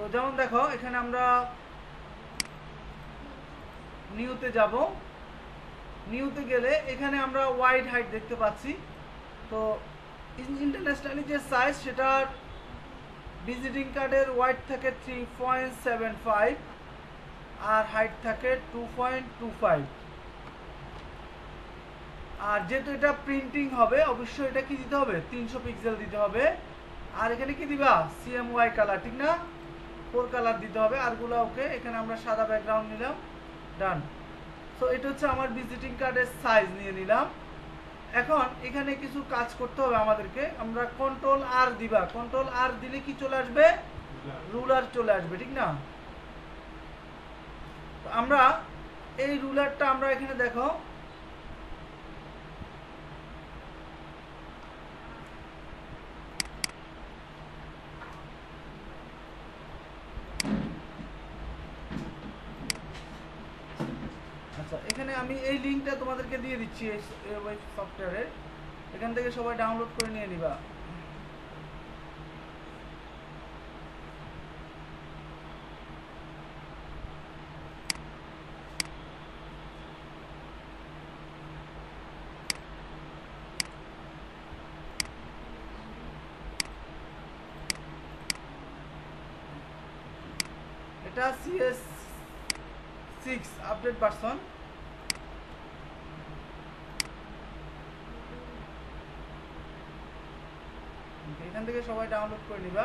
তো যেমন দেখো, এখানে আমরা নিউতে যাব। নিউতে গেলে এখানে আমরা ওয়াইড হাইট দেখতে পাচ্ছি। তো ইন্টারন্যাশনালি যে সাইজ সেটার ভিজিটিং কার্ডের ওয়াইড থাকে থ্রি পয়েন্ট সেভেন ফাইভ আর হাইট থাকে টু পয়েন্ট টু ফাইভ আর যেহেতু এটা প্রিন্টিং হবে, অবশ্যই এটা কি দিতে হবে? তিনশো পিক্সেল দিতে হবে। আর এখানে কি দিবা? সিএমওয়াই কালার ঠিক না? ফোর কালার দিতে হবে আরগুলো ওকে এখানে আমরা সাদা ব্যাকগ্রাউন্ড নিলাম ডান সো এটা হচ্ছে আমার ভিজিটিং কার্ডের সাইজ নিয়ে নিলাম। এখন এখানে কিছু কাজ করতে হবে আমাদেরকে, আমরা কন্ট্রোল আর দিবা। কন্ট্রোল আর দিলে কি চলে আসবে? রুলার চলে আসবে, ঠিক না? আমরা এই রুলারটা আমরা এখানে দেখো আচ্ছা এখানে আমি এই লিঙ্কটা তোমাদেরকে দিয়ে দিচ্ছি এই সফটওয়্যারের এখান থেকে সবাই ডাউনলোড করে নিয়ে নিবা। এটা সিএস সিক্স আপডেট ভার্সন এখান থেকে সবাই ডাউনলোড করে নিবা।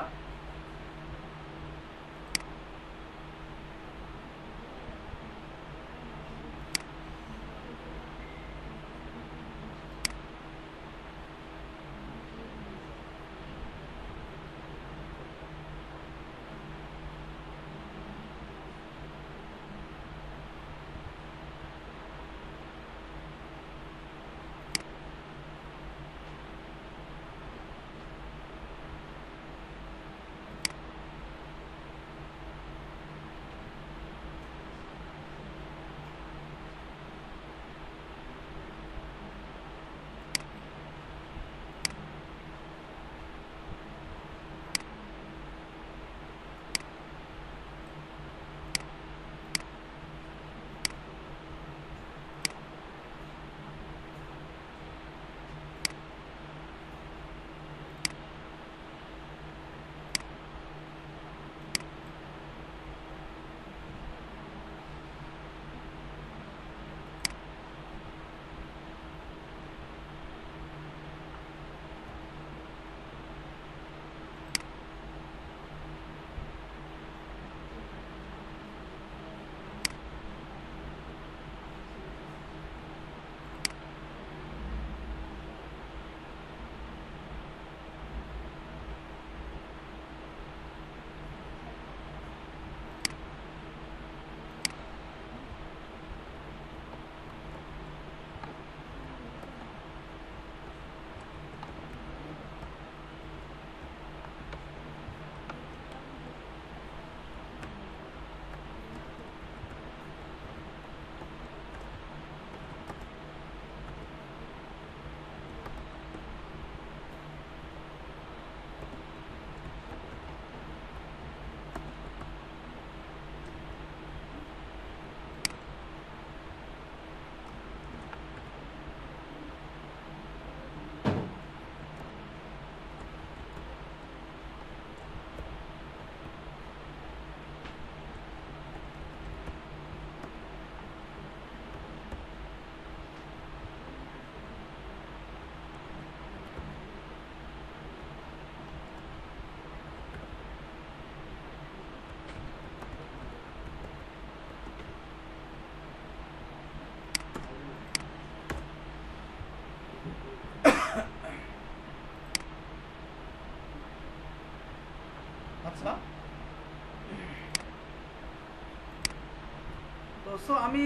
সো আমি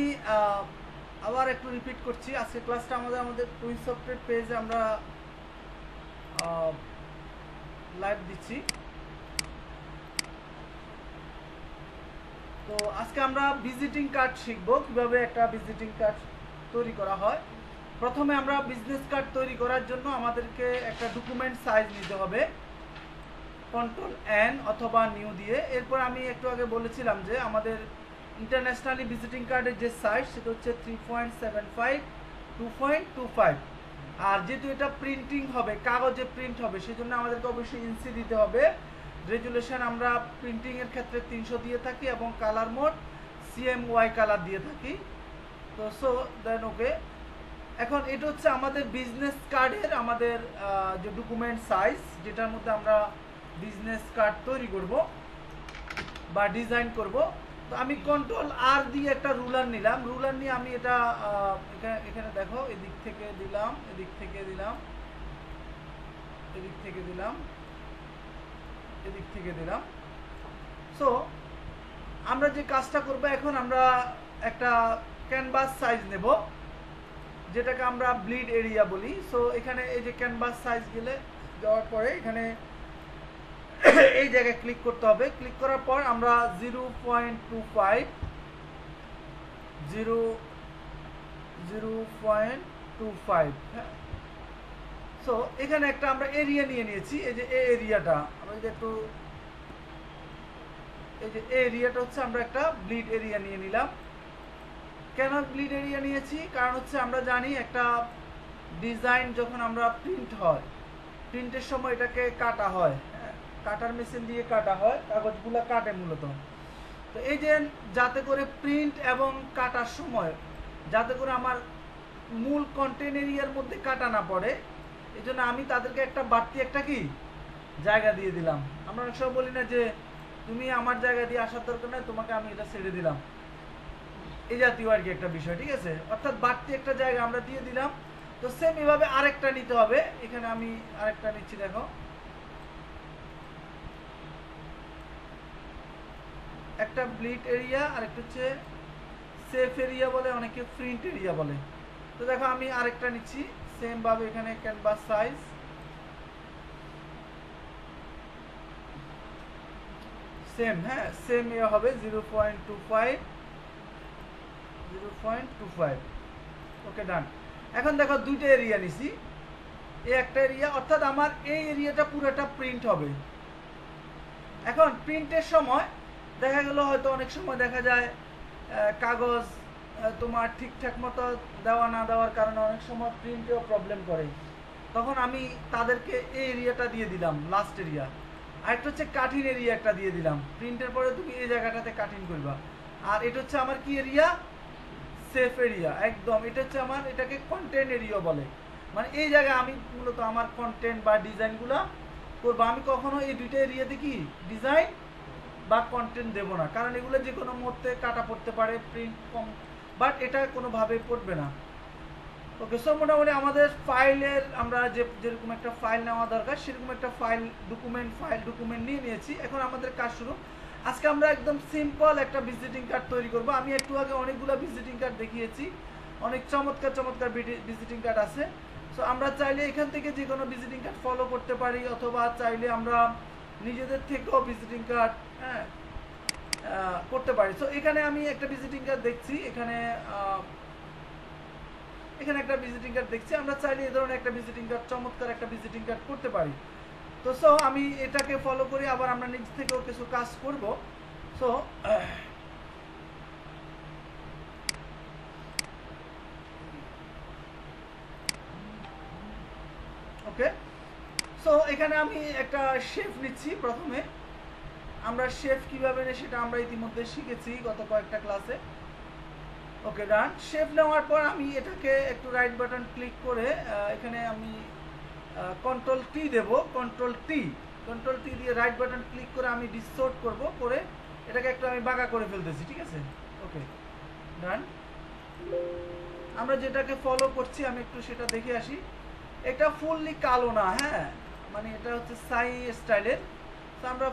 আবার একটু রিপিট করছি। আজকে ক্লাসটা আমাদের আমাদের টুইন সফটওয়্যার পেজে আমরা লাইভ দিচ্ছি। তো আজকে আমরা ভিজিটিং কার্ড শিখব, কীভাবে একটা ভিজিটিং কার্ড তৈরি করা হয়। প্রথমে আমরা বিজনেস কার্ড তৈরি করার জন্য আমাদেরকে একটা ডকুমেন্ট সাইজ নিতে হবে। কন্ট্রোল এন অথবা নিউ দিয়ে। এরপর আমি একটু আগে বলেছিলাম যে আমাদের ইন্টারন্যাশনালি ভিজিটিং কার্ডের যে সাইজ সেটা হচ্ছে three point seven five two point two five আর যেহেতু এটা প্রিন্টিং হবে, কাগজে প্রিন্ট হবে সেই জন্য আমাদেরকে অবশ্যই ইনসি দিতে হবে। রেজুলেশন আমরা প্রিন্টিংয়ের ক্ষেত্রে তিনশো দিয়ে থাকি এবং কালার মোড সিএমওয়াই কালার দিয়ে থাকি। তো সো দেন ওকে এখন এটা হচ্ছে আমাদের বিজনেস কার্ডের আমাদের যে ডকুমেন্ট সাইজ যেটার মধ্যে আমরা বিজনেস কার্ড তৈরি করব বা ডিজাইন করব। তো আমি কন্ট্রোল আর দিয়ে একটা রুলার নিলাম। রুলার নিয়ে আমি এটা এখানে এখানে দেখো, এদিক থেকে দিলাম, এদিক থেকে দিলাম, এদিক থেকে দিলাম, এদিক থেকে দিলাম। সো আমরা যে কাজটা করব এখন, আমরা একটা ক্যানভাস সাইজ নেব, যেটাকে আমরা ব্লিড এরিয়া বলি। সো এখানে এই যে ক্যানভাস সাইজ গেলে যাওয়ার পরে এখানে এই জায়গায় ক্লিক করতে হবে। ক্লিক করার পর আমরা zero point two five zero zero point two five হ্যাঁ? সো এখানে একটা আমরা এরিয়া নিয়ে নিয়েছি। এই যে এই এরিয়াটা আমরা যদি একটু এই যে এরিয়াটা হচ্ছে আমরা একটা ব্লিড এরিয়া নিয়ে নিলাম। কেন ব্লিড এরিয়া নিয়েছি? কারণ হচ্ছে আমরা জানি একটা ডিজাইন যখন আমরা প্রিন্ট হয় প্রিন্টের সময় এটাকে কাটা হ্যাঁ, কাটার মেশিন দিয়ে কাটা হয়, কাগজগুলো কাটে মূলত। তো এই যে যাতে করে প্রিন্ট এবং কাটার সময়, যাতে করে আমার মূল কন্টেন্ট এরিয়ার মধ্যে কাটা না পড়ে, এই জন্য আমি তাদেরকে একটা বাড়তি একটা কি? জায়গা দিয়ে দিলাম। আমরা অনেক সময় বলি না যে, তুমি আমার জায়গা দিয়ে আসার দরকার নাই, তোমাকে আমি এটা ছেড়ে দিলাম। এই জাতীয় আর কি একটা বিষয়, ঠিক আছে? অর্থাৎ বাড়তি একটা জায়গা আমরা দিয়ে দিলাম। তো সেম এভাবে আরেকটা নিতে হবে। এখানে আমি আরেকটা নিচ্ছি, দেখো। একটা ব্লিড এরিয়া আর একটা হচ্ছে সেফ এরিয়া বলে, অনেকে প্রিন্ট এরিয়া বলে। তো দেখো, আমি আরেকটা নিচ্ছি সেম ভাবে এখানে ক্যানভাস সাইজ সেম হ্যাঁ সেম ইয়ে হবে zero point two five zero point two five okay done এখন দেখো, দুইটা এরিয়া নিছি। এই একটা এরিয়া অর্থাৎ আমার এই এরিয়াটা পুরোটা প্রিন্ট হবে। এখন প্রিন্টের সময় দেখা গেল হয়তো অনেক সময় দেখা যায় কাগজ তোমার ঠিকঠাক মতো দেওয়া না দেওয়ার কারণে অনেক সময় প্রিন্টেও প্রবলেম করে। তখন আমি তাদেরকে এই এরিয়াটা দিয়ে দিলাম লাস্ট এরিয়া আরেকটা হচ্ছে কাঠিন এরিয়া একটা দিয়ে দিলাম। প্রিন্টের পরে তুমি এই জায়গাটাতে কাঠিন করবা। আর এটা হচ্ছে আমার কি এরিয়া সেফ এরিয়া একদম। এটা হচ্ছে আমার, এটাকে কন্টেন্ট এরিয়া বলে। মানে এই জায়গায় আমি মূলত আমার কন্টেন্ট বা ডিজাইনগুলো করব। আমি কখনো এই দুইটা এরিয়াতে কি ডিজাইন বা কন্টেন্ট দেবো না। কারণ এগুলো যে কোনো মুহূর্তে কাটা পড়তে পারে প্রিন্ট কম বাট এটা কোনোভাবেই পড়বে না। ওকে সো মোটামুটি আমাদের ফাইলের আমরা যে, যেরকম একটা ফাইল নেওয়া দরকার, সেরকম একটা ফাইল ডকুমেন্ট ফাইল ডকুমেন্ট নিয়ে নিয়েছি। এখন আমাদের কাজ শুরু। আজকে আমরা একদম সিম্পল একটা ভিজিটিং কার্ড তৈরি করব। আমি একটু আগে অনেকগুলো ভিজিটিং কার্ড দেখিয়েছি। অনেক চমৎকার চমৎকার ভিজিটিং কার্ড আছে। সো আমরা চাইলে এখান থেকে যে কোনো ভিজিটিং কার্ড ফলো করতে পারি, অথবা চাইলে আমরা নিজেদের থেকেও ভিজিটিং কার্ড হ্যাঁ করতে পারি। সো এখানে আমি একটা ভিজিটিং কার্ড দেখছি, এখানে এখানে একটা ভিজিটিং কার্ড দেখছি। আমরা চাইলে এই ধরনের একটা ভিজিটিং কার্ড চমৎকার একটা ভিজিটিং কার্ড করতে পারি। তো সো আমি এটাকে ফলো করি, আবার আমরা নিজ থেকেও কিছু কাজ করব। সো ওকে সো এখানে আমি একটা শেফ নিচ্ছি প্রথমে। আমরা শেফ কীভাবে নেই সেটা আমরা ইতিমধ্যে শিখেছি গত কয়েকটা ক্লাসে ওকে ডান শেফ নেওয়ার পর আমি এটাকে একটু রাইট বাটন ক্লিক করে এখানে আমি কন্ট্রোল টি দেব। কন্ট্রোল টি কন্ট্রোল টি দিয়ে রাইট বাটন ক্লিক করে আমি ডিসোর্ট করব, করে এটাকে একটু আমি বাঁকা করে ফেলতেছি, ঠিক আছে? ওকে ডান আমরা যেটাকে ফলো করছি, আমি একটু সেটা দেখে আসি। এটা ফুললি কালো না হ্যাঁ? মানে এটা হচ্ছে সাই স্টাইলের। তো আমরা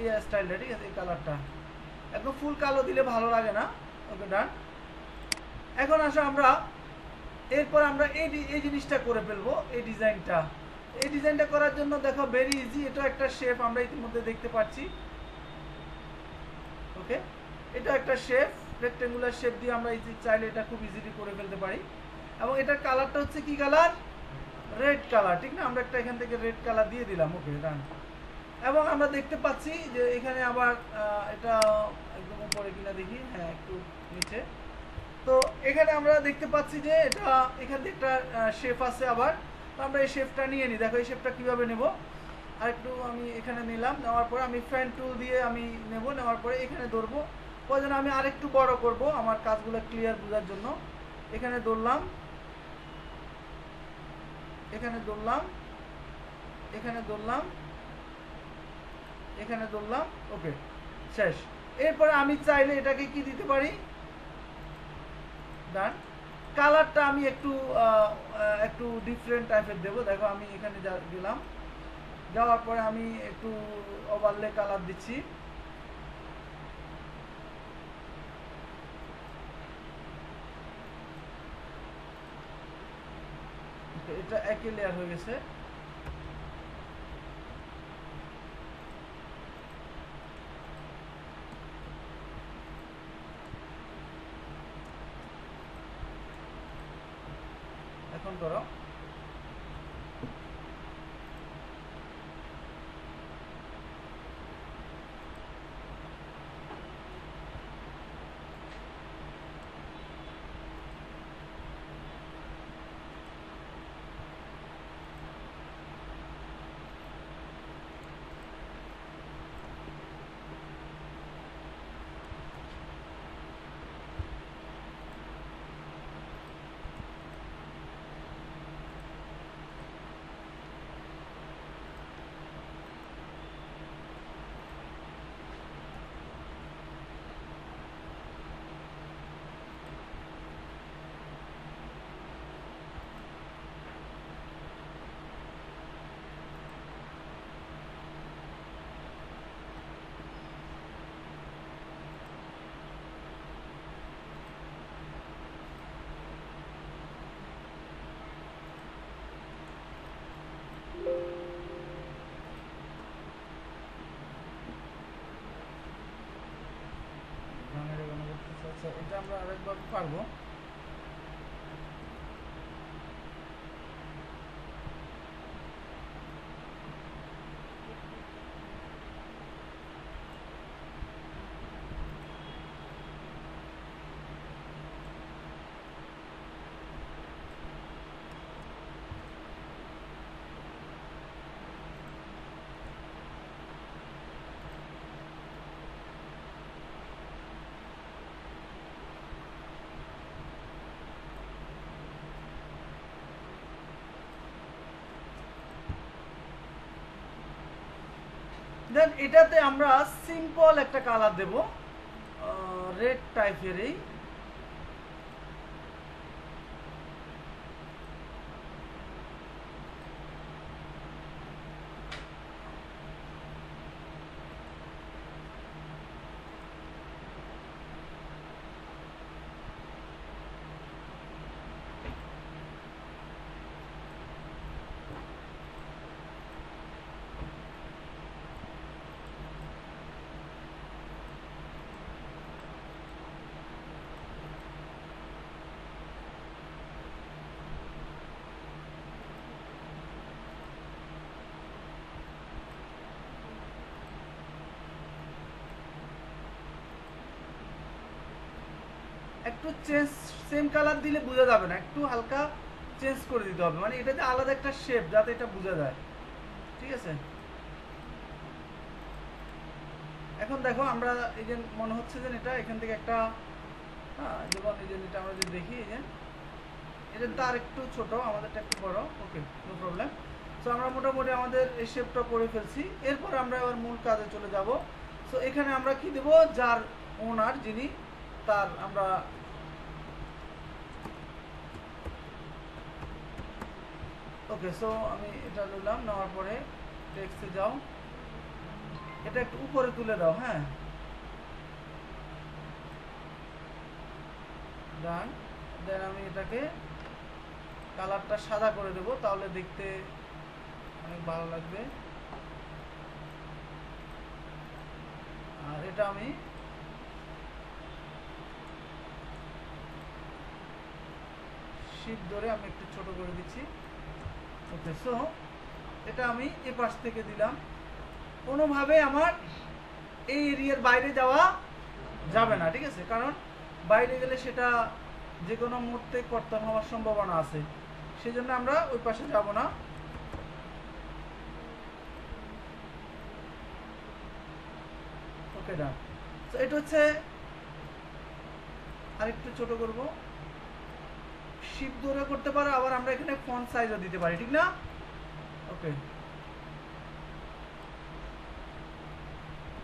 এই স্টাইলটা ঠিক আছে এই কালারটা। একদম ফুল কালো দিলে ভালো লাগে না। ওকে, ডান। এখন আসো আমরা, এরপর আমরা এই এই জিনিসটা করে ফেলব, এই ডিজাইনটা। এই ডিজাইনটা করার জন্য দেখো ভেরি ইজি এটা একটা শেপ আমরা ইতিমধ্যে দেখতে পাচ্ছি। ওকে, এটা একটা শেপ রেক্টেঙ্গুলার শেপ দিয়ে আমরা ইজি চাইলে এটা খুব ইজিলি করে ফেলতে পারি। এবং এটার কালারটা হচ্ছে কি কালার রেড কালার ঠিক না? আমরা একটা এখান থেকে রেড কালার দিয়ে দিলাম ওকে ডান এবং আমরা দেখতে পাচ্ছি যে এখানে আবার এটা একদম উপরে কিনা দেখি হ্যাঁ একটু নিচে। তো এখানে আমরা দেখতে পাচ্ছি যে এটা, এখান থেকে একটা শেফ আছে আবার। তো আমরা এই শেফটা নিয়ে নিই। দেখো, এই শেফটা কীভাবে নেব? আর একটু আমি এখানে নিলাম, নেওয়ার পরে আমি ফ্যান টুল দিয়ে আমি নেব, নেওয়ার পরে এখানে ধরবো। প্রয়োজন আমি আরেকটু বড় করব আমার কাজগুলো ক্লিয়ার বোঝার জন্য। এখানে ধরলাম এখানে ধরলাম এখানে ধরলাম এখানে ধরলাম, ওকে, শেষ। এরপরে আমি চাইলে এটাকে কি দিতে পারি? ডান কালারটা আমি একটু একটু ডিফারেন্ট টাইপের দেবো। দেখো, আমি এখানে দিলাম যাওয়ার পরে আমি একটু ওভারলে কালার দিচ্ছি। এটা একই লেয়ার হয়ে গেছে। এখন করো গানের গান করতেছে। আচ্ছা এটা আমরা আরেকবার পারব দেন এটাতে আমরা সিম্পল একটা কালার দেব। রেড টাইপেরই একটু চেঞ্জ সেম কালার দিলে বোঝা যাবে না। একটু হালকা চেঞ্জ করে দিতে হবে। মানে এটাতে আলাদা একটা শেপ যাতে এটা বোঝা যায়। ঠিক আছে? এখন দেখো, আমরা এই যে মনে হচ্ছে যে এটা এখান থেকে একটা হ্যাঁ যেমন এই যে এটা আমরা যদি দেখি, এই যে, এটা তার একটু ছোট, আমাদেরটা একটু বড়। ওকে নো প্রবলেম সো আমরা মোটামুটি আমাদের এই শেপটা করে ফেলছি। এরপর আমরা এবার মূল কাজে চলে যাব। সো এখানে আমরা কি দেব? যার ওনার যিনি তার আমরা ওকে সো আমি এটা নিলাম, নেওয়ার পরে টেক্সটে যাও। এটা একটু উপরে তুলে দাও হ্যাঁ। ডান দেন আমি এটাকে কালারটা সাদা করে দেব, তাহলে দেখতে অনেক ভালো লাগবে। আর এটা আমি শীত ধরে আমি একটু ছোট করে দিচ্ছি। ওকে সো এটা আমি এ পাশ থেকে দিলাম। কোনোভাবে আমার এই এরিয়ার বাইরে যাওয়া যাবে না, ঠিক আছে? কারণ বাইরে গেলে সেটা যে কোনো মুহূর্তে কর্তন হওয়ার সম্ভাবনা আছে। সেই জন্য আমরা ওই পাশে যাব না। ওকে ডান এটা হচ্ছে আরেকটু ছোট করব। শিপ ধরে করতে পারো, আবার আমরা এখানে ফন্ট সাইজও দিতে পারি, ঠিক না? ওকে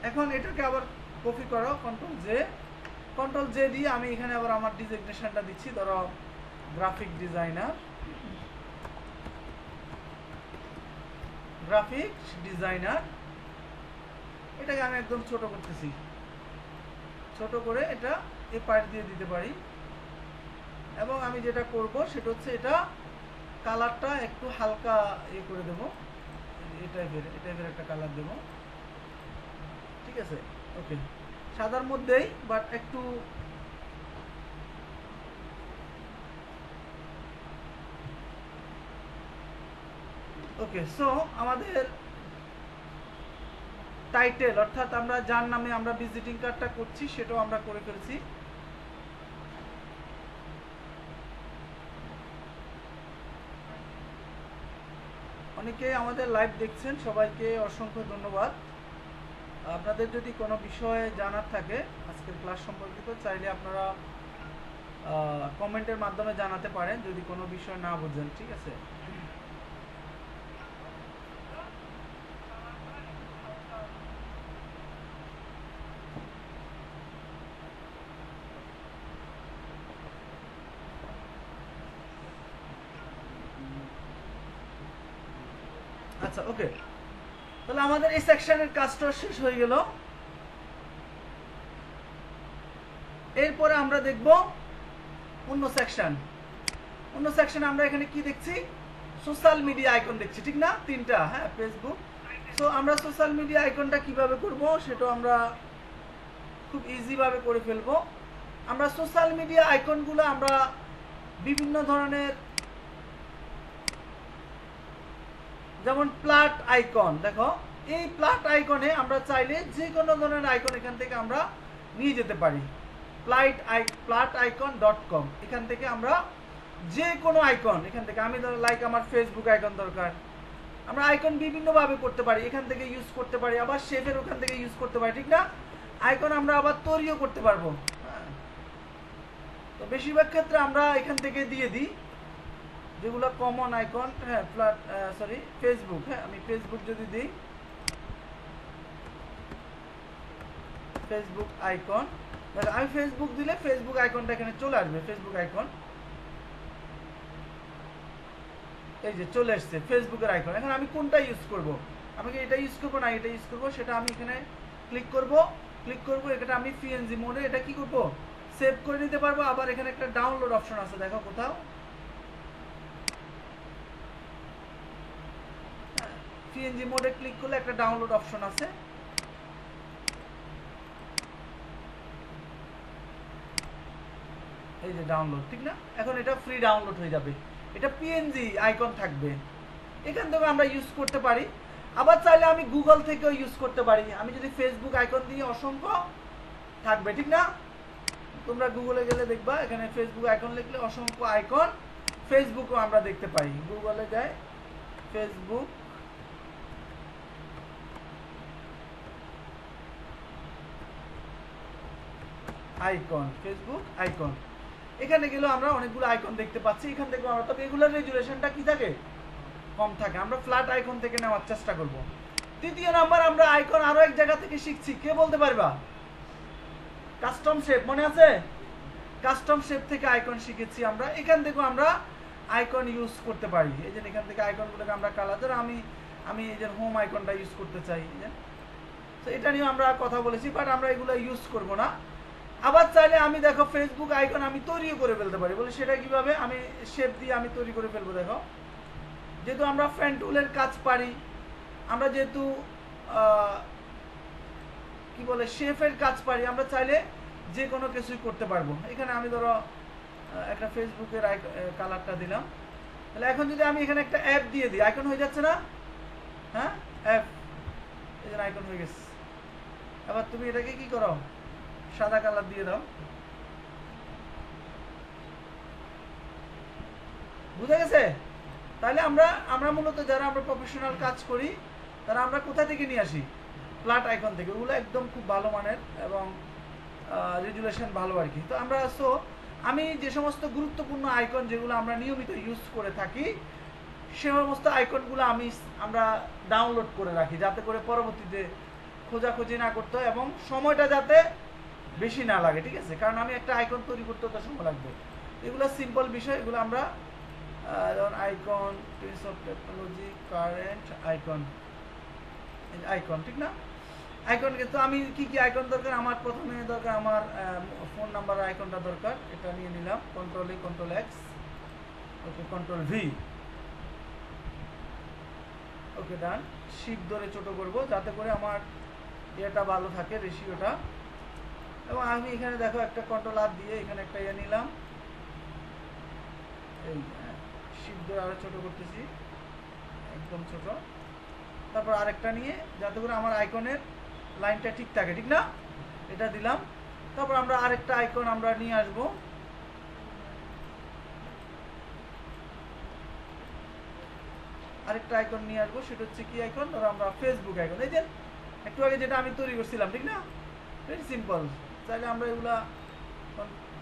এখন এটাকে আবার কপি করো কন্ট্রোল জে কন্ট্রোল জে দিয়ে আমি এখানে আবার আমার ডিজিগনেশনটা দিচ্ছি, ধরো গ্রাফিক ডিজাইনার গ্রাফিক ডিজাইনার এটাকে আমি একদম ছোট করতেছি। ছোট করে এটা এ পার্ট দিয়ে দিতে পারি। এবং আমি যেটা করব সেটা হচ্ছে এটা কালারটা একটু হালকা ইয়ে করে দেবো। এই টাইপের একটা কালার দেবো। ঠিক আছে? ওকে। সাদার মধ্যেই বাট একটু ওকে সো আমাদের টাইটেল অর্থাৎ আমরা যার নামে আমরা ভিজিটিং কার্ডটা করছি, সেটাও আমরা করে ফেলছি। অনেকে আমাদের লাইভ দেখছেন, সবাইকে অসংখ্য ধন্যবাদ। আপনাদের যদি কোনো বিষয়ে জানার থাকে, আজকের ক্লাস সম্পর্কিত, চাইলে আপনারা কমেন্টের মাধ্যমে জানাতে পারেন, যদি কোনো বিষয় না বুঝেন, ঠিক আছে আচ্ছা ওকে তাহলে আমাদের এই সেকশনের কাজটা শেষ হয়ে গেল। এরপরে আমরা দেখব অন্য সেকশন অন্য সেকশনে আমরা এখানে কি দেখছি? সোশ্যাল মিডিয়া আইকন দেখছি, ঠিক না? তিনটা হ্যাঁ ফেসবুক তো আমরা সোশ্যাল মিডিয়া আইকনটা কীভাবে করব সেটা আমরা খুব ইজিভাবে করে ফেলব। আমরা সোশ্যাল মিডিয়া আইকনগুলো আমরা বিভিন্ন ধরনের যেমন প্লাট আইকন দেখো। এই প্লাট আইকনে আমরা চাইলে যে কোনো ধরনের আইকন এখান থেকে আমরা নিয়ে যেতে পারি। প্লাইট আই প্লাট আইকন ডট কম এখান থেকে আমরা যে কোনো আইকন এখান থেকে আমি ধরো লাইক আমার ফেসবুক আইকন দরকার। আমরা আইকন বিভিন্নভাবে করতে পারি। এখান থেকে ইউজ করতে পারি, আবার শেপের ওখান থেকে ইউজ করতে পারি, ঠিক না? আইকন আমরা আবার তৈরিও করতে পারব। হ্যাঁ। তো বেশিরভাগ ক্ষেত্রে আমরা এখান থেকে দিয়ে দিই। যেগুলো কমন আইকন হ্যাঁ ফ্ল্যাট সরি ফেসবুক হ্যাঁ আমি ফেসবুক যদি দিই ফেসবুক আইকন আমি ফেসবুক দিলে ফেসবুক আইকনটা এখানে চলে আসবে। ফেসবুক আইকন এই যে চলে এসছে ফেসবুকের আইকন এখন আমি কোনটা ইউজ করব? আমি কি এটা ইউজ করব, না এটা ইউজ করব, সেটা আমি এখানে ক্লিক করব। ক্লিক করব এটা আমি পিএনজি মোডে এটা কি করব? সেভ করে নিতে পারব। আবার এখানে একটা ডাউনলোড অপশন আছে, দেখো কোথাও। পিএনজি মোডে ক্লিক করলে একটা ডাউনলোড অপশন আছে। এই যে ডাউনলোড ঠিক না? এখন এটা ফ্রি ডাউনলোড হয়ে যাবে। এটা পিএনজি আইকন থাকবে। এখান থেকে আমরা ইউজ করতে পারি। আবার চাইলে আমি গুগল থেকেও ইউজ করতে পারি। আমি যদি ফেসবুক আইকন দিয়ে অসংখ্য থাকবে, ঠিক না? তোমরা গুগলে গেলে দেখবা, এখানে ফেসবুক আইকন লিখলে অসংখ্য আইকন ফেসবুকও আমরা দেখতে পাই। গুগলে যায় ফেসবুক আইকন ফেসবুক আইকন এখানে গেলেও আমরা অনেকগুলো আইকন দেখতে পাচ্ছি। এখান থেকে আমরা তবে এগুলোর রেজুলেশনটা কি থাকে? কম থাকে। আমরা ফ্ল্যাট আইকন থেকে নেওয়ার চেষ্টা করব। তৃতীয় নাম্বার আমরা আইকন আরও এক জায়গা থেকে শিখছি। কে বলতে পারবা? কাস্টম শেপ মনে আছে? কাস্টম শেপ থেকে আইকন শিখেছি আমরা। এখান থেকেও আমরা আইকন ইউজ করতে পারি। এই যে এখান থেকে আইকনগুলোকে আমরা কালার ধরো আমি আমি এই যে হোম আইকনটা ইউজ করতে চাই তো এটা নিয়ে আমরা কথা বলেছি বাট আমরা এগুলো ইউজ করব না। আবার চাইলে আমি দেখো ফেসবুক আইকন আমি তৈরিও করে ফেলতে পারি। বলে সেটা কীভাবে? আমি শেপ দিয়ে আমি তৈরি করে ফেলব, দেখো। যেহেতু আমরা ফ্যান টুলের কাজ পারি, আমরা যেহেতু কি বলে শেফের কাজ পারি, আমরা চাইলে যে কোনো কিছুই করতে পারব। এখানে আমি ধরো একটা ফেসবুকের কালারটা দিলাম। তাহলে এখন যদি আমি এখানে একটা অ্যাপ দিয়ে দিই আইকন হয়ে যাচ্ছে না? হ্যাঁ? অ্যাপ এই আইকন হয়ে গেছে। এবার তুমি এটাকে কি করো? সাদা কালার দিয়ে দাও। বুঝে গেছে? তাহলে আমরা আমরা মূলত যারা আমরা প্রফেশনাল কাজ করি, তারা আমরা কোথা থেকে নিয়ে আসি? ফ্ল্যাট আইকন থেকে। ওগুলো একদম খুব ভালো মানের এবং রেজুলেশন ভালো আর কি। তো আমরা সো আমি যে সমস্ত গুরুত্বপূর্ণ আইকন যেগুলো আমরা নিয়মিত ইউজ করে থাকি, সে সমস্ত আইকনগুলো আমি আমরা ডাউনলোড করে রাখি, যাতে করে পরবর্তীতে খোঁজাখুঁজি না করতে হয় এবং সময়টা যাতে বেশি না লাগে, ঠিক আছে? কারণ আমি একটা আইকন তৈরি করতে তো সময় লাগবে। এগুলো সিম্পল বিষয়, এগুলো আমরা যেমন icon prince of technology current icon icon ঠিক না? আইকন তো আমি কি কি আইকন দরকার? আমার প্রথমে দরকার আমার ফোন নাম্বার আইকনটা দরকার। এটা নিয়ে নিলাম। Control A control X okay control V okay done shift ধরে ছোট করব, যাতে করে আমার ইয়েটা ভালো থাকে রেশিওটা এবং আমি এখানে দেখো একটা কন্ট্রোল আর দিয়ে এখানে একটা ইয়ে নিলাম। এই শিপ আরও ছোট করতেছি। একদম ছোট। তারপর আরেকটা নিয়ে যাতে করে আমার আইকনের লাইনটা ঠিক থাকে, ঠিক না? এটা দিলাম। তারপর আমরা আরেকটা আইকন আমরা নিয়ে আসব। আরেকটা আইকন নিয়ে আসব, সেটা হচ্ছে কি আইকন ধরো আমরা ফেসবুক আইকন এই যে, একটু আগে যেটা আমি তৈরি করছিলাম, ঠিক না? ভেরি সিম্পল চাইলে আমরা এগুলা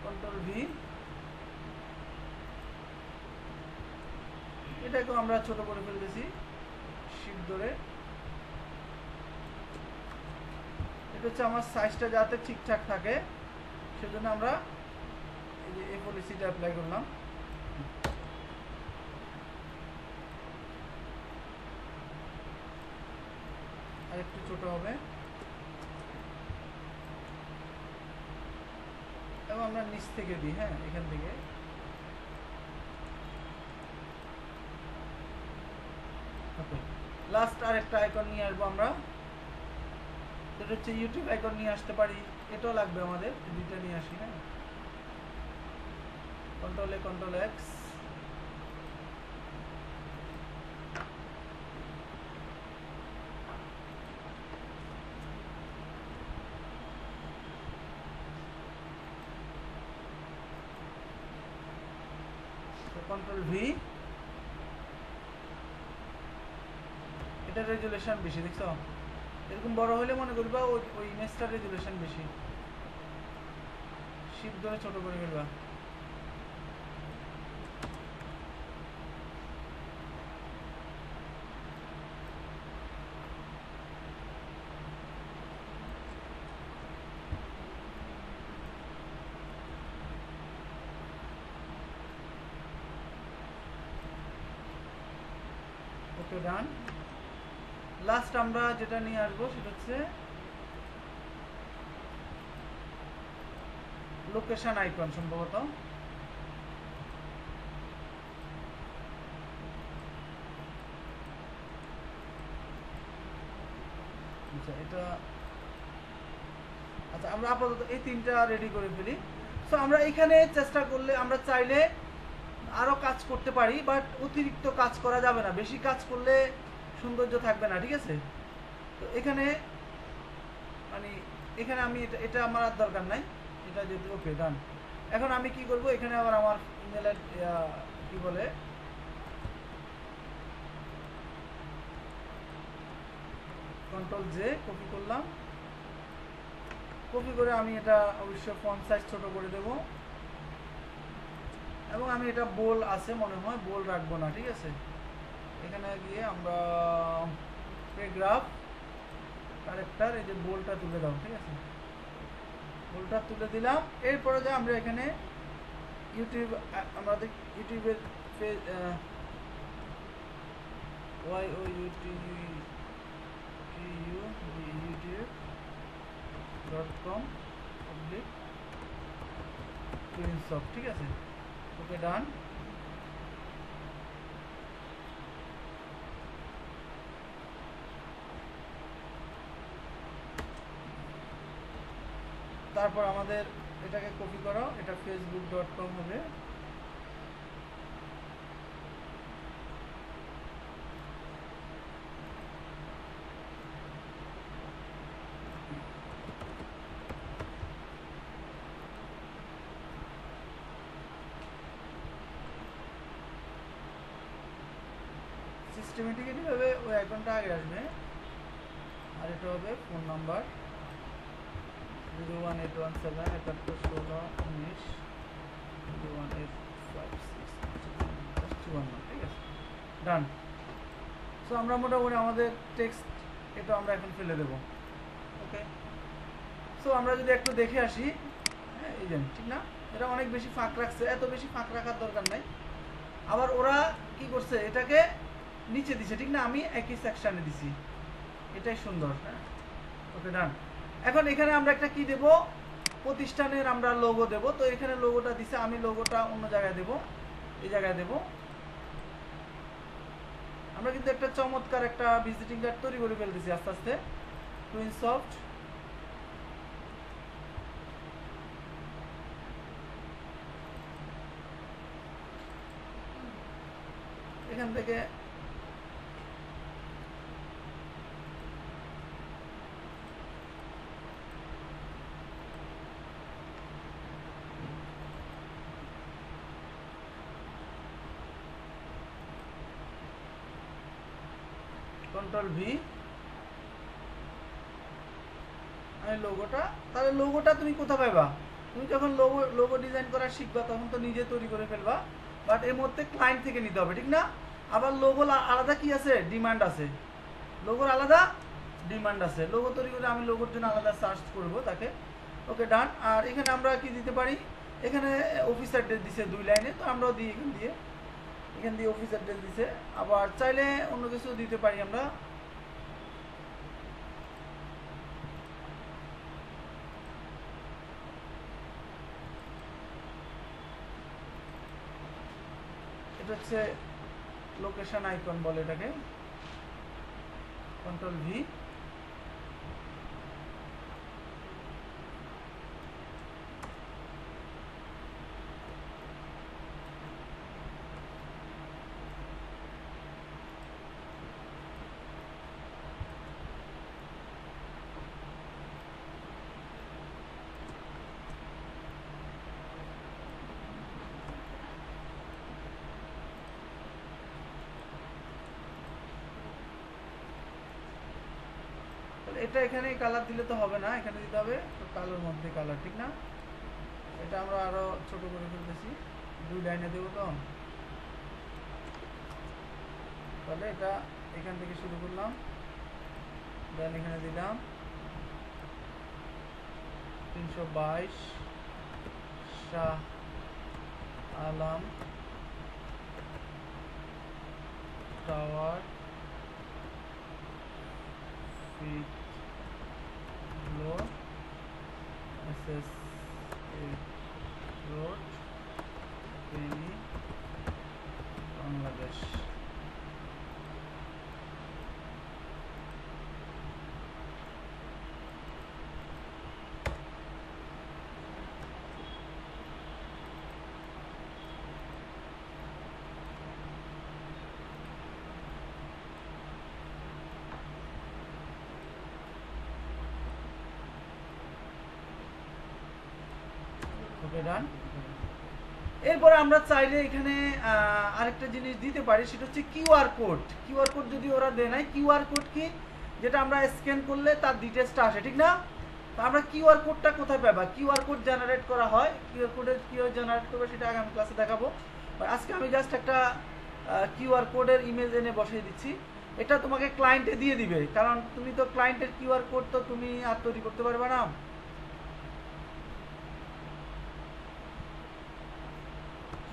কন্ট্রোল ভি এটাকেও আমরা ছোট করে ফেলতেছি শিপ ধরে। এটা হচ্ছে আমার সাইজটা যাতে ঠিকঠাক থাকে, সেজন্য আমরা এই যে এই পলিসিটা অ্যাপ্লাই করলাম। আর একটু ছোট হবে। এবং আমরা নিচ থেকে দিই হ্যাঁ এখান থেকে। লাস্ট আর একটা আইকন নিয়ে আসব আমরা। যেটা হচ্ছে ইউটিউব আইকন নিয়ে আসতে পারি, এটাও লাগবে আমাদের, দুইটা নিয়ে আসি হ্যাঁ। Control A control X control V এটা রেজুলেশন বেশি, দেখছ? এরকম বড় হলে মনে করবা ওই ইমেজটার রেজুলেশন বেশি। শিব ধরে ছোট করে ফেলবা। ওকে ডান লাস্ট আমরা যেটা নিয়ে আসব সেটা হচ্ছে লোকেশন আইকন সম্ভবত। আচ্ছা এটা আচ্ছা আমরা আপাতত এই তিনটা রেডি করে ফেলি। সো আমরা এখানে চেষ্টা করলে আমরা চাইলে আরও কাজ করতে পারি বাট অতিরিক্ত কাজ করা যাবে না। বেশি কাজ করলে সৌন্দর্য থাকবে না, ঠিক আছে? তো এখানে মানে এখানে আমি এটা এটা আমার আর দরকার নাই। এটা যেহেতু ওকে ডান এখন আমি কি করব? এখানে আবার আমার ইমেলের কি বলে? কন্ট্রোল জে কপি করলাম। কপি করে আমি এটা অবশ্যই ফন্ট সাইজ ছোট করে দেব। এবং আমি এটা বোল আছে মনে হয়, বোল রাখব না, ঠিক আছে? এখানে গিয়ে আমরা প্যারাগ্রাফ কারেক্টার এই যে বোলটা তুলে দাও, ঠিক আছে? বোলটা তুলে দিলাম, এরপরে যে আমরা এখানে ইউটিউব আমাদের ইউটিউবের page Y O YouTube U YouTube dot com public ঠিক আছে? ওকে ডান তারপর আমাদের এটাকে কপি করো এটা ফেসবুক ডট কম হবে। আইকনটা আগে আসবে? আর এটা হবে phone number. Zero one eight one seven একাত্তর, ষোলো, উনিশ zero one eight five six চুয়ান্ন ঠিক আছে? ডান সো আমরা মোটামুটি আমাদের টেক্সট এটা আমরা এখন ফেলে দেব। ওকে সো আমরা যদি একটু দেখে আসি হ্যাঁ এই ঠিক না? এটা অনেক বেশি ফাঁক রাখছে, এত বেশি ফাঁক রাখার দরকার নাই। আবার ওরা কি করছে, এটাকে নিচে দিছে, ঠিক না? আমি একই সেকশনে দিছি। এটাই সুন্দর। হ্যাঁ। ওকে ডান এখন এখানে আমরা একটা কি দেব? প্রতিষ্ঠানের আমরা লোগো দেব। তো এখানে লোগোটা দিছে, আমি লোগোটা অন্য জায়গায় দেব। এই জায়গায় দেব। আমরা কিন্তু একটা চমৎকার একটা ভিজিটিং কার্ড তৈরি করে ফেলতেছি আস্তে আস্তে। টুইন সফট এখান থেকে কন্ট্রোল ভি আমি লোগোটা তাহলে লোগোটা তুমি কোথা পাইবা? তুমি যখন লোগো লোগো ডিজাইন করা শিখবা, তখন তো নিজে তৈরি করে ফেলবা। বাট এর মধ্যে ক্লায়েন্ট থেকে নিতে হবে, ঠিক না? আবার লোগো আলাদা কি আছে? ডিমান্ড আছে। লোগোর আলাদা ডিমান্ড আছে। লোগো তৈরি করে আমি লোগোর জন্য আলাদা সার্চ করব তাকে। ওকে ডান আর এখানে আমরা কি দিতে পারি? এখানে অফিস অ্যাড্রেস দিছে দুই লাইনে, তো আমরাও দিই এখান দিয়ে। এখান দিয়ে অফিস অ্যাড্রেস দিছে। আবার চাইলে অন্য কিছু দিতে পারি আমরা। এটা হচ্ছে লোকেশন আইকন বলে এটাকে। কন্ট্রোল ভি তাহলে এটা এখানে কালার দিলে তো হবে না, এখানে দিতে হবে। কালোর মধ্যে কালার ঠিক না? এটা আমরা আরও ছোট করে ফেলতেছি। দুই লাইনে দেবো তো। তাহলে এটা এখান থেকে শুরু করলাম। দেন এখানে দিলাম। তিনশো বাইশ। শাহ আলাম টাওয়ার। ফিট। Yes. ডান এরপরে আমরা চাইলে এখানে আরেকটা জিনিস দিতে পারি, সেটা হচ্ছে কিউআর কোড কিউআর কোড যদি ওরা দেয় নাই কিউআর কোড কি? যেটা আমরা স্ক্যান করলে তার ডিটেলসটা আসে, ঠিক না? তো আমরা কিউআর কোডটা কোথায় পাবা? কিউআর কোড জেনারেট করা হয়। কিউআর কোডের কিউআর জেনারেট করবে সেটা আগামী ক্লাসে দেখাবো। আজকে আমি জাস্ট একটা কিউআর কোডের ইমেজ এনে বসিয়ে দিচ্ছি। এটা তোমাকে ক্লায়েন্টে দিয়ে দিবে। কারণ তুমি তো ক্লায়েন্টের কিউআর কোড তো তুমি আর তৈরি করতে পারবে না।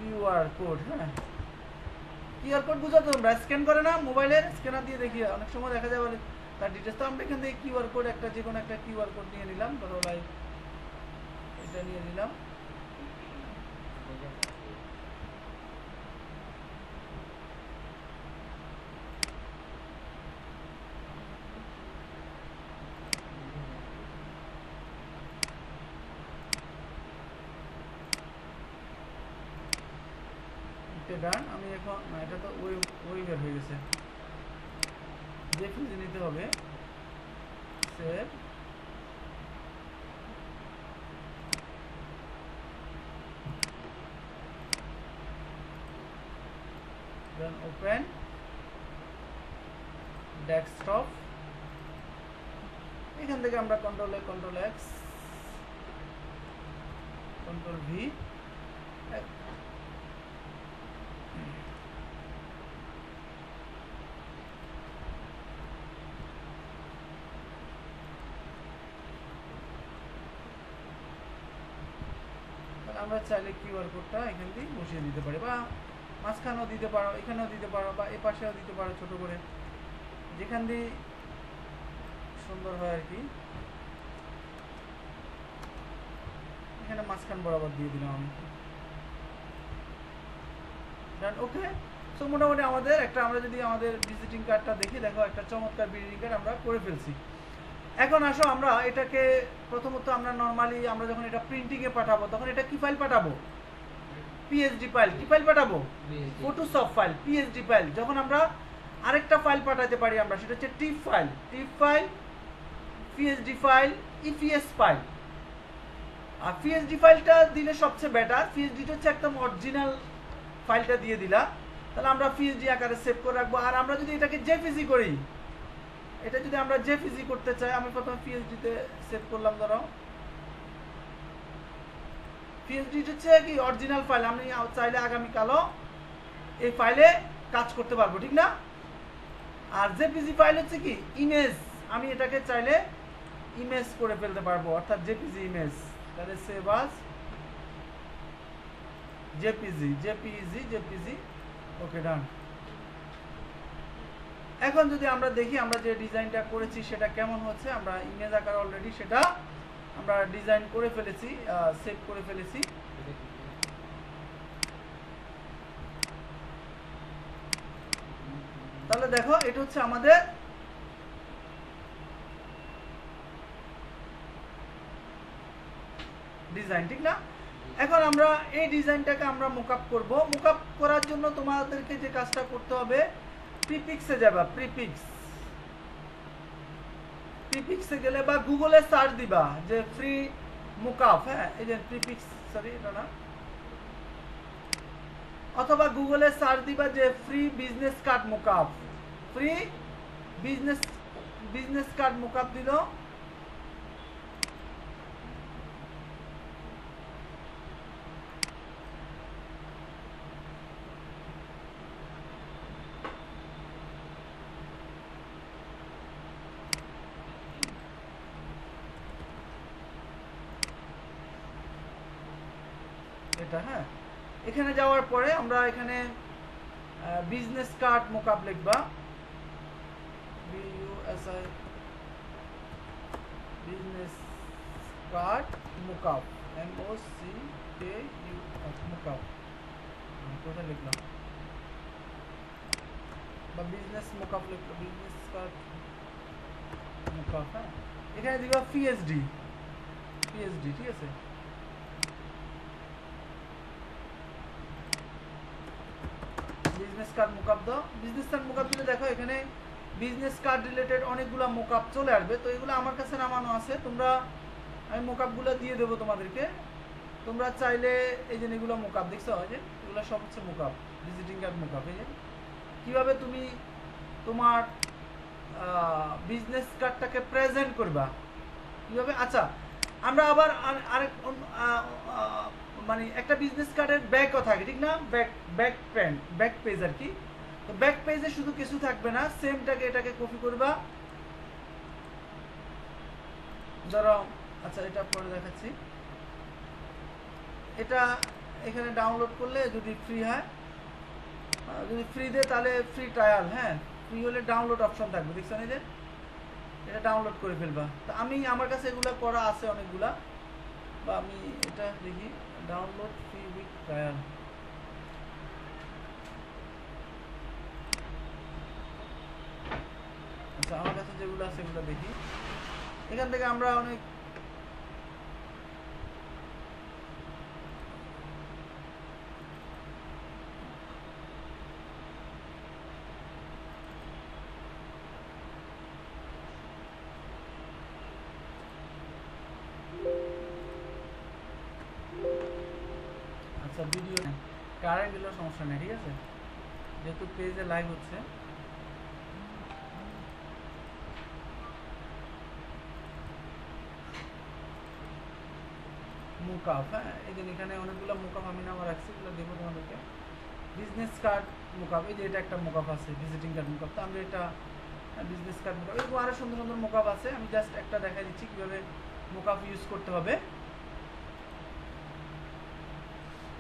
কিউআর কোড হ্যাঁ। কিউআর কোড বুঝো তোমরা স্ক্যান করে না মোবাইলের স্ক্যানার দিয়ে দেখি, অনেক সময় দেখা যায় যাবে তার ডিটেলস তো আমরা এখান থেকে কিউআর কোড একটা যে কোনো একটা কিউআর কোড নিয়ে নিলাম, ধরো লাইক এটা নিয়ে নিলাম। এটা ডান আমি এখন এটা তো ওই ওই বের হয়ে গেছে। যে ফিল্ডে নিতে হবে সেভ দেন ওপেন ডেস্কটপ এখান থেকে আমরা control A control X control V আমরা চাইলে এখান দিয়ে বসিয়ে দিতে পারি বা মাঝখানেও দিতে পারো, এখানেও দিতে পারো বা এ পাশেও দিতে পারো ছোট করে। যেখান দিয়ে সুন্দর হয় আর কি। এখানে মাঝখান বরাবর দিয়ে দিলাম আমি। ওকে সো মোটামুটি আমাদের একটা, আমরা যদি আমাদের ভিজিটিং কার্ডটা দেখি, দেখো একটা চমৎকার ভিজিটিং কার্ড আমরা করে ফেলছি। এখন আসো আমরা এটাকে, প্রথমত আমরা নর্মালি আমরা যখন এটা প্রিন্টিংয়ে পাঠাবো, তখন এটা কি ফাইল পাঠাবো? পিএসডি ফাইল কি ফাইল পাঠাবো? ফটোশপ ফাইল পিএসডি ফাইল যখন আমরা আরেকটা ফাইল পাঠাতে পারি আমরা সেটা হচ্ছে TIFF file TIFF file PSD file EPS file আর পিএসডি ফাইলটা দিলে সবচেয়ে বেটার পিএসডিটা হচ্ছে একদম অরিজিনাল ফাইলটা দিয়ে দিলা। তাহলে আমরা পিএসডি আকারে সেভ করে রাখব। আর আমরা যদি এটাকে জেপিজি করি এটা যদি আমরা জেপিজি করতে চাই আমি প্রথমে পিএইচডি তে সেভ করলাম ধরো। পিএইচডি হচ্ছে কি অরিজিনাল ফাইল আমি চাইলে আগামী কালও এই ফাইলে কাজ করতে পারব, ঠিক না? আর জেপিজি ফাইল হচ্ছে কি ইমেজ আমি এটাকে চাইলে ইমেজ করে ফেলতে পারব, অর্থাৎ জেপিজি ইমেজ তাহলে save as JPG JPG JPG okay done এখন যদি আমরা দেখি আমরা যে ডিজাইনটা করেছি, সেটা কেমন হচ্ছে, আমরা ইমেজ আকার অলরেডি সেটা আমরা ডিজাইন করে ফেলেছি সেভ করে ফেলেছি। তাহলে দেখো, এটা হচ্ছে আমাদের ডিজাইন ঠিক না? এখন আমরা এই ডিজাইনটাকে আমরা মুকআপ করব। মুকআপ করার জন্য তোমাদেরকে যে কাজটা করতে হবে প্রিপিক্সে যাবা প্রিপিক্স প্রিপিক্সে গেলে বা গুগলে সার্চ দিবা, যে ফ্রি মুকাফ হ্যাঁ এই যে প্রিফিক্স সরি এটা না। অথবা গুগলে সার্চ দিবা যে free business card mockup free business business card mockup দিল এটা হ্যাঁ এখানে যাওয়ার পরে আমরা এখানে বিজনেস কার্ড মোকাপ লিখবা BUSI business card mockup M O C K U mockup কোথায় লিখলাম? বা বিজনেস মোকাপ লিখলো বিজনেস কার্ড মোকাপ হ্যাঁ। এখানে দিবা পিএইচডি পিএইচডি ঠিক আছে? বিজনেস কার্ড মোকআপ দাও বিজনেস কার্ড মোকআপ দিলে দেখো, এখানে বিজনেস কার্ড রিলেটেড অনেকগুলো মোকআপ চলে আসবে। তো এগুলো আমার কাছে নামানো আছে। তোমরা, আমি মোকআপগুলো দিয়ে দেবো তোমাদেরকে। তোমরা চাইলে এই যে এগুলো মোকআপ দেখছ? যে, এগুলো সব হচ্ছে মোকআপ ভিজিটিং কার্ড মোকআপ এই যে, কীভাবে তুমি তোমার বিজনেস কার্ডটাকে প্রেজেন্ট করবা? কীভাবে? আচ্ছা আমরা আবার আরেক মানে একটা বিজনেস কার্ডের ব্যাকও থাকে, ঠিক না? Back back pan back page আর কি। তো ব্যাক পেজে শুধু কিছু থাকবে না সেমটাকে এটাকে কপি করবা। ধরো আচ্ছা এটা পরে দেখাচ্ছি। এটা এখানে ডাউনলোড করলে যদি ফ্রি হয় যদি ফ্রি দেয় তাহলে ফ্রি ট্রায়াল হ্যাঁ? ফ্রি হলে ডাউনলোড অপশন থাকবে দেখছেন এই যে? এটা ডাউনলোড করে ফেলবা। তো আমি, আমার কাছে এগুলো করা আছে অনেকগুলা। বা আমি এটা দেখি। ডাউনলোড free week trial আচ্ছা আমার কাছে যেগুলো আছে সেগুলো দেখি। এখান থেকে আমরা অনেক আচ্ছা ভিডিও কারেন্ট দিলেও সমস্যা নেই, ঠিক আছে? যেহেতু পেজে লাইভ হচ্ছে। মুকাফ হ্যাঁ? এই যে এখানে অনেকগুলো মুকাফ আমি নাম রাখছি, এগুলো দেবো তোমাদেরকে। বিজনেস কার্ড মোকাপ এই যে এটা একটা মোকাপ আছে ভিজিটিং কার্ড মোকাপ তো আমরা এটা বিজনেস কার্ড মোকাপ এরকম আরও সুন্দর সুন্দর মোকাপ আছে। আমি জাস্ট একটা দেখা দিচ্ছি কীভাবে মোকাপ ইউজ করতে হবে।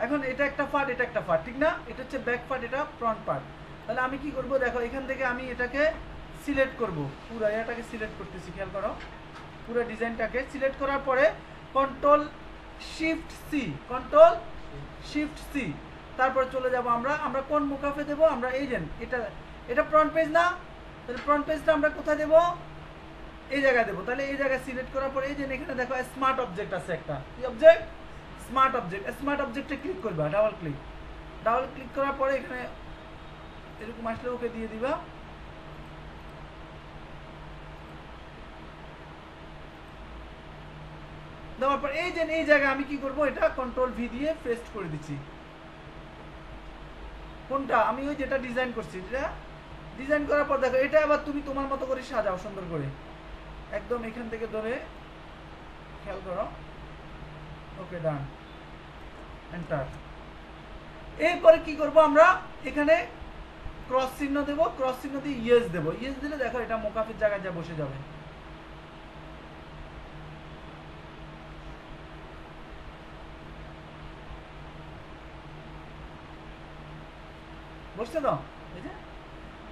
এখন এটা একটা পার্ট এটা একটা পার্ট ঠিক না? এটা হচ্ছে ব্যাক পার্ট এটা ফ্রন্ট পার্ট তাহলে আমি কি করব? দেখো, এখান থেকে আমি এটাকে সিলেক্ট করব। পুরো এটাকে সিলেক্ট করতেছি, খেয়াল করো। পুরো ডিজাইনটাকে সিলেক্ট করার পরে control shift C control shift C তারপর চলে যাব আমরা আমরা কোন মুখাফে দেব? আমরা যে, এটা এটা ফ্রন্ট পেজ না? তাহলে ফ্রন্ট পেজটা আমরা কোথায় দেব? এই জায়গায় দেবো। তাহলে এই জায়গায় সিলেক্ট করার পরে এই যে, এখানে দেখো স্মার্ট অবজেক্ট আছে একটা। কি অবজেক্ট স্মার্ট অবজেক্ট স্মার্ট অবজেক্টে ক্লিক করবা ডাবল ক্লিক ডাবল ক্লিক করার পরে এখানে এরকম আসলে ওকে দিয়ে দিবা। দেওয়ার পর এই যে, এই জায়গায় আমি কি করব, এটা কন্ট্রোল ভি দিয়ে পেস্ট করে দিচ্ছি। কোনটা? আমি ওই যেটা ডিজাইন করছি যেটা ডিজাইন করার পর দেখো, এটা আবার তুমি তোমার মতো করে সাজাও, সুন্দর করে। একদম এখান থেকে ধরে, খেয়াল করো। ওকে ডান এন্টার এরপরে কি করব আমরা? এখানে ক্রস চিহ্ন দেব ক্রস চিহ্ন দিয়ে ইয়েস দেব। ইয়েস দিলে দেখো এটা মোকাফের জায়গায় যা বসে যাবে। বসছে তো?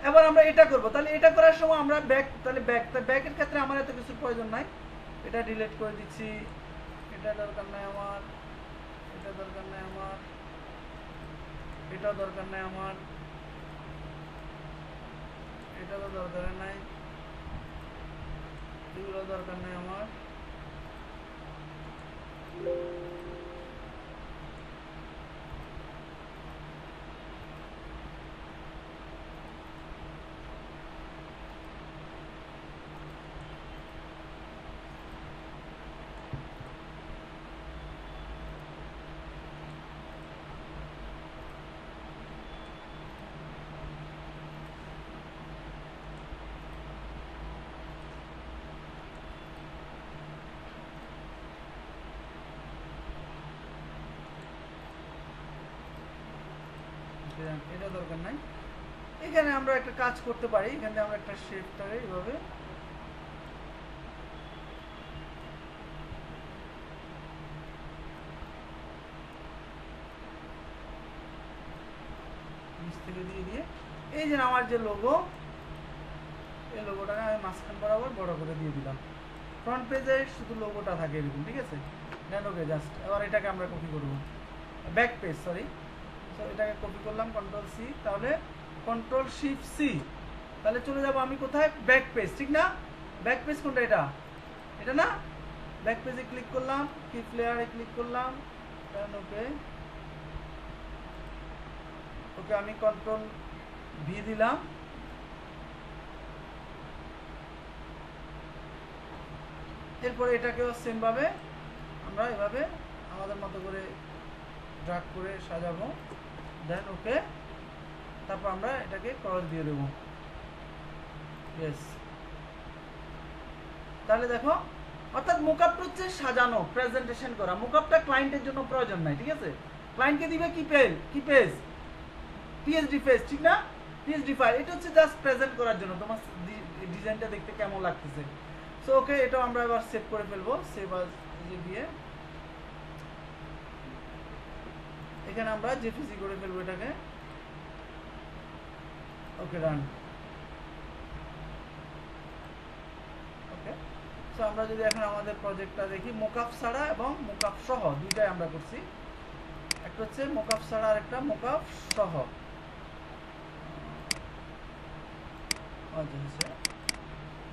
এবার আমরা এটা করব। তাহলে এটা করার সময় আমরা ব্যাক তাহলে ব্যাক ব্যাকের ক্ষেত্রে আমার এত কিছু প্রয়োজন নাই। এটা ডিলিট করে দিচ্ছি। এটা দরকার নাই আমার। এটা দরকার নাই আমার। এটা দরকার নাই আমার। এটা তো দরকার নাই। এগুলো দরকার নাই আমার। এটা দরকার নাই। এখানে আমরা একটা কাজ করতে পারি, এখানে আমরা একটা শেপটাকে এইভাবে। থেকে দিয়ে দিয়ে, এই যে আমার যে লোগো এই লোগোটাকে আমি মাঝখান বরাবর বড় করে দিয়ে দিলাম। ফ্রন্ট পেজে শুধু লোগোটা থাকে এরকম, ঠিক আছে? দেন জাস্ট এবার এটাকে আমরা কপি করব। ব্যাক পেজ সরি সো এটাকে কপি করলাম কন্ট্রোল সি তাহলে কন্ট্রোল শিফট সি তাহলে চলে যাব আমি কোথায়? ব্যাক পেজ ঠিক না? ব্যাক পেজ কোনটা এটা? এটা না? ব্যাক পেজে ক্লিক করলাম কি প্লেয়ারে ক্লিক করলাম ওকে ওকে, আমি কন্ট্রোল ভি দিলাম। এরপরে এটাকেও সেম ভাবে আমরা এভাবে আমাদের মতো করে ড্রাগ করে সাজাবো। দেন ওকে তারপর আমরা এটাকে ক্রস দিয়ে দেবো। তাহলে দেখো, অর্থাৎ মুকআপটা হচ্ছে সাজানো প্রেজেন্টেশন করা। মুকআপটা ক্লায়েন্টের জন্য প্রয়োজন নাই, ঠিক আছে? ক্লায়েন্টকে দিবে কি পেজ কি পেজ পিএইচডি পেজ ঠিক না? পিএইচডি ফাইল এটা হচ্ছে জাস্ট প্রেজেন্ট করার জন্য। তোমার ডিজাইনটা দেখতে কেমন লাগতেছে। সো ওকে এটাও আমরা এবার সেভ করে ফেলব। সেভ আজ দিয়ে এখানে আমরা জেপিজি করে ফেলব এটাকে। ওকে রান ওকে সো আমরা যদি এখন আমাদের প্রজেক্টটা দেখি মোকআপ ছাড়া এবং মোকআপ সহ, দুইটাই আমরা করছি। একটা হচ্ছে মোকআপ ছাড়া আর একটা মোকআপ সহ। আচ্ছা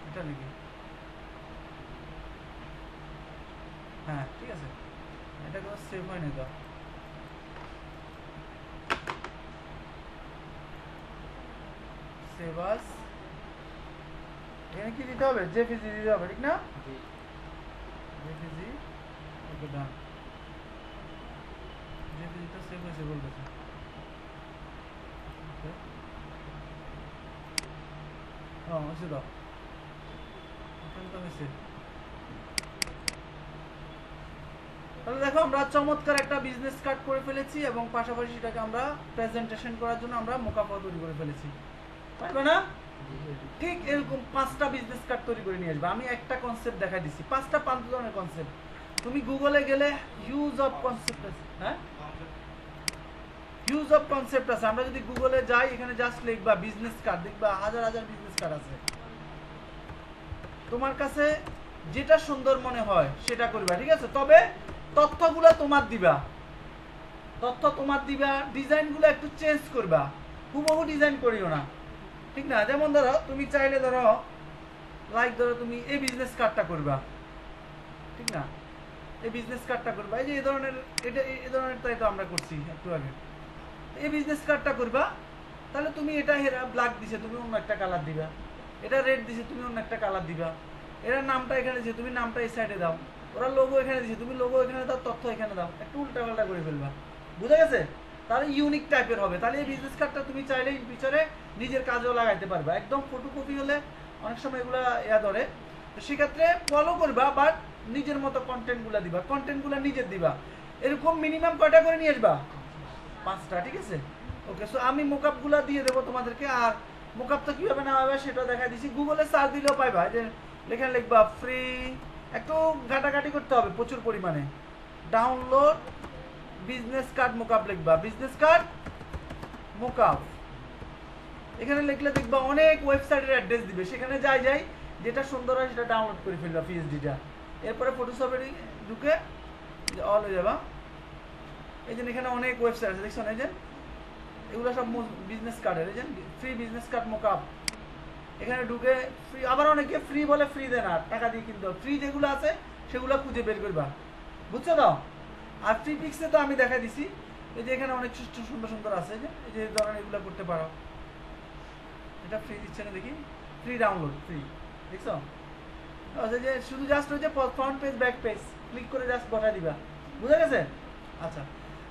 এটা নাকি হ্যাঁ ঠিক আছে। এটা কোনো সেভ হয়নি তো। সেভাস এখানে কি দিতে হবে? জেপিজি দিতে হবে ঠিক না? জেপিজি ওকে ডান সেভ হয়েছে বলতেছে। হ্যাঁ হয়েছে দাও এখানে তো হয়েছে। তাহলে দেখো আমরা চমৎকার একটা বিজনেস কার্ড করে ফেলেছি এবং পাশাপাশি সেটাকে আমরা প্রেজেন্টেশন করার জন্য আমরা মোকাফা তৈরি করে ফেলেছি। পারবে না? ঠিক এরকম পাঁচটা বিজনেস কার্ড তৈরি করে নিয়ে আসবে। আমি একটা কনসেপ্ট দেখাই দিচ্ছি। পাঁচটা পাঁচ ধরনের কনসেপ্ট তুমি গুগলে গেলে অফ কনসেপ্ট আছে। হ্যাঁ? অফ কনসেপ্ট আছে। আমরা যদি গুগলে যাই, এখানে জাস্ট লিখবা বিজনেস কার্ড দেখবা হাজার হাজার বিজনেস কার্ড আছে। তোমার কাছে যেটা সুন্দর মনে হয়, সেটা করবা। ঠিক আছে? তবে তথ্যগুলো তোমার দিবা। তথ্য তোমার দিবা। ডিজাইনগুলো একটু চেঞ্জ করবা। হুবহু ডিজাইন করিও না। ঠিক না? যেমন ধরো, তুমি চাইলে ধরো লাইক ধরো তুমি এই বিজনেস কার্ডটা করবা। ঠিক না? এই বিজনেস কার্ডটা করবা। এই যে এই ধরনের, এটা এই ধরনের তাই তো আমরা করছি একটু আগে। এই বিজনেস কার্ডটা করবা, তাহলে তুমি এটা হেরা ব্ল্যাক দিছে, তুমি অন্য একটা কালার দিবা। এটা রেড দিছে, তুমি অন্য একটা কালার দিবা। এরা নামটা এখানে দিছে, তুমি নামটা এই সাইডে দাও। ওরা লোগো এখানে দিছে, তুমি লোগো এখানে দাও, তথ্য এখানে দাও। একটু উল্টা পাল্টা করে ফেলবা। বুঝা গেছে? তাহলে ইউনিক টাইপের হবে। তাহলে এই বিজনেস কার্ডটা তুমি চাইলে ফিচারে নিজের কাজেও লাগাইতে পারবে। একদম ফটোকপি হলে অনেক সময় এগুলা ইয়া ধরে। তো সেক্ষেত্রে ফলো করবা বাট নিজের মতো কন্টেন্টগুলো দিবা। কন্টেন্টগুলো নিজের দিবা। এরকম মিনিমাম কয়টা করে নিয়ে আসবা? পাঁচটা, ঠিক আছে? ওকে সো আমি মোকআপগুলো দিয়ে দেবো তোমাদেরকে। আর মোকআপটা কীভাবে নেওয়া হবে সেটা দেখা দিচ্ছি গুগলে সার্চ দিলেও পাইবা। যে লেখা লিখবা ফ্রি একটু ঘাটাঘাটি করতে হবে প্রচুর পরিমাণে। ডাউনলোড বিজনেস কার্ড মোকআপ লিখবা বিজনেস কার্ড মোকআপ এখানে লিখলে দেখবা অনেক ওয়েবসাইটের অ্যাড্রেস দিবে। সেখানে যাই যাই যেটা সুন্দর হয় সেটা ডাউনলোড করে ফেলবা পিএইচডিটা এরপরে ফটোশপে ঢুকে অল হয়ে যাবা। এই যে এখানে অনেক ওয়েবসাইট আছে দেখছ না এই যে এগুলো সব বিজনেস কার্ডের এই যে ফ্রি বিজনেস কার্ড মোকআপ এখানে ঢুকে ফ্রি আবার অনেকে ফ্রি বলে ফ্রি দেন আর টাকা দিয়ে কিনতে ফ্রি যেগুলো আছে সেগুলো খুঁজে বের করবা। বুঝছ তো? আর ফ্রি পিক্সে তো আমি দেখা দিছি। এই যে এখানে অনেক সুন্দর সুন্দর আছে যে, এই যে এই ধরনের এগুলো করতে পারো। এটা ফ্রি দিচ্ছে না দেখি। ফ্রি ডাউনলোড ফ্রি দেখছ? আচ্ছা যে শুধু জাস্ট যে front page back page click করে জাস্ট বসাই দিবা। বুঝা গেছে? আচ্ছা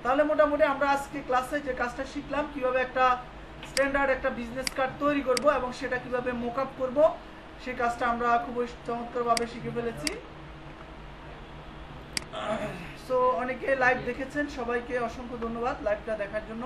তাহলে মোটামুটি আমরা আজকে ক্লাসে যে কাজটা শিখলাম, কীভাবে একটা স্ট্যান্ডার্ড একটা বিজনেস কার্ড তৈরি করব এবং সেটা কীভাবে মোক আপ করব সেই কাজটা আমরা খুবই চমৎকারভাবে শিখে ফেলেছি। সো অনেকে লাইভ দেখেছেন সবাইকে অসংখ্য ধন্যবাদ লাইভটা দেখার জন্য।